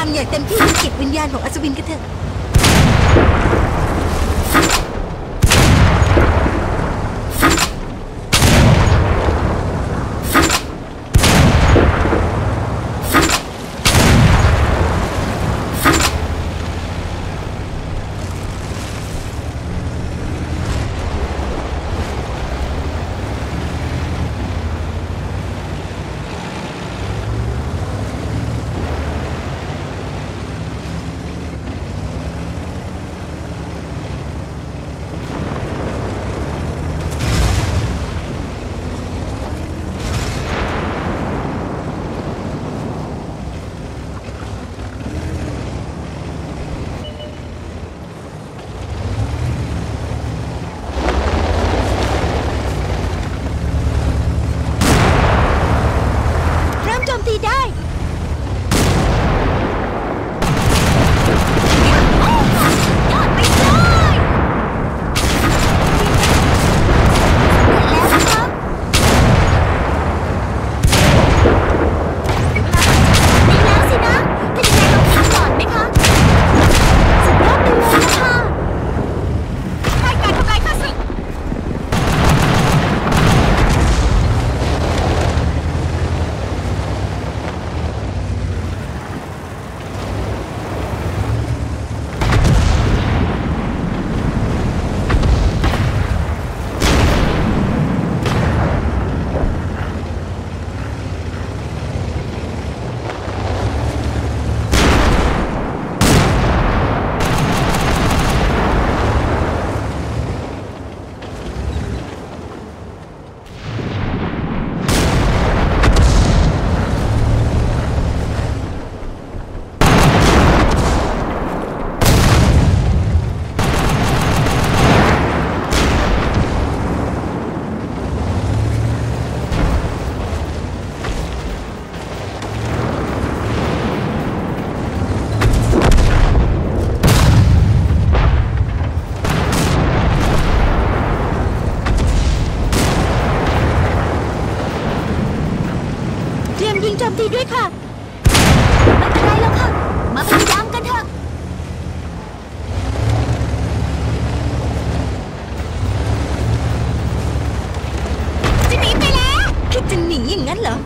อย่างเต็มที่จิตวิญญาณของอัศวินกันเถอะ จมตีด้วยค่ะ ไม่เป็นไรแล้วค่ะ มาพยายามกันเถอะ จะหนีไปแล้ว คิดจะหนีอย่างนั้นเหรอ